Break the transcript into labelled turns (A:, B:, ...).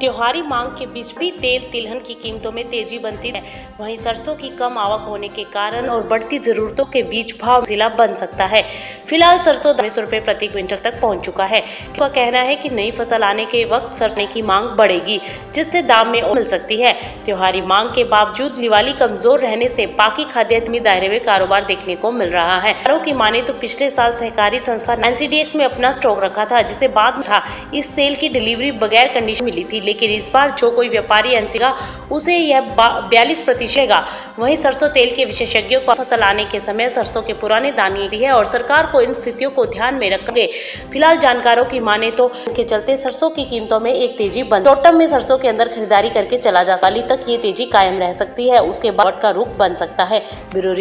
A: त्योहारी मांग के बीच भी तेल तिलहन की कीमतों में तेज़ी बनती है। वहीं सरसों की कम आवक होने के कारण और बढ़ती जरूरतों के बीच भाव जिला बन सकता है। फ़िलहाल सरसों दस रुपए प्रति क्विंटल तक पहुँच चुका है। का कहना है कि नई फ़सल आने के वक्त सरसों की मांग बढ़ेगी, जिससे दाम में मिल सकती है। त्योहारी मांग के बावजूद दिवाली कमज़ोर रहने से बाकी खाद्य दायरे में कारोबार देखने को मिल रहा है। की माने तो पिछले साल सहकारी संस्था एनसीडीएक्स में अपना स्टॉक रखा था, जिसे बाद में था। इस तेल की डिलीवरी बगैर कंडीशन मिली थी लेकिन इस बार जो कोई व्यापारी अंशेगा उसे यह बयालीस प्रतिशत वही सरसों तेल के विशेषज्ञों को फ़सल आने के समय सरसों के पुराने दानी है और सरकार को इन स्थितियों को ध्यान में रखेंगे। फ़िलहाल जानकारों की माने तो के चलते सरसों की कीमतों में एक तेज़ी बन टोटम में सरसों के अंदर खरीदारी करके चला जा साली तक ये तेज़ी कायम रह सकती है। उसके बाद का रुख बन सकता है। ब्यूरो